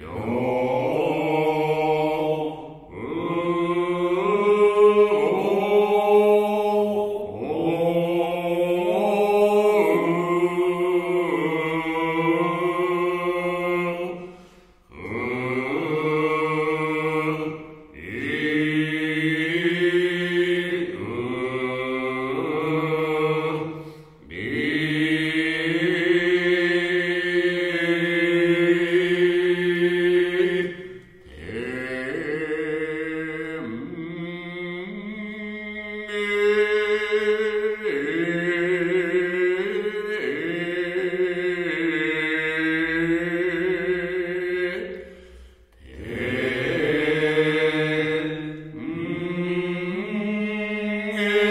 Yo. Yeah.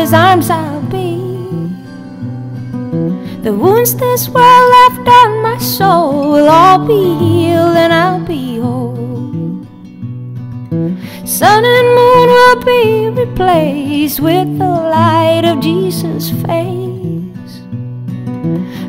mother's arms I'll be. The wounds this world left on my soul will all be healed and I'll be whole. Sun and moon will be replaced with the light of Jesus' face.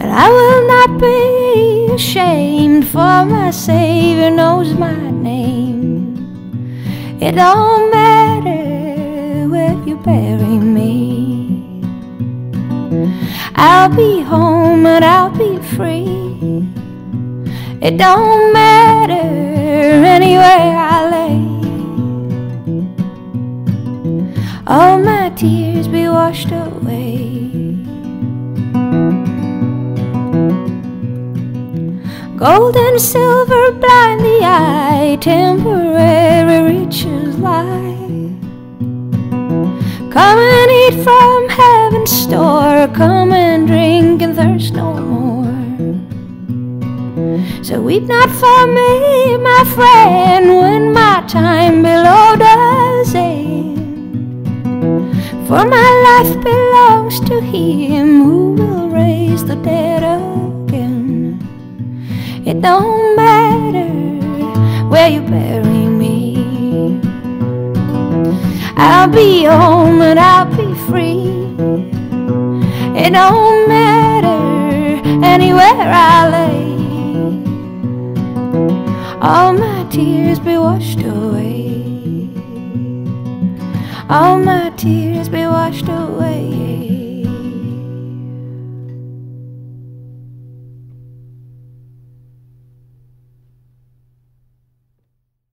And I will not be ashamed, for my Savior knows my name. It all matters bury me. I'll be home and I'll be free. It don't matter anywhere I lay. All my tears be washed away. Gold and silver blind the eye, temporary riches lie. Come and eat from heaven's store, come and drink and thirst no more. So weep not for me, my friend, when my time below does end. For my life belongs to him who will raise the dead again. It don't matter where you bury I'll be home and I'll be free. It don't matter anywhere I lay. All my tears be washed away. All my tears be washed away.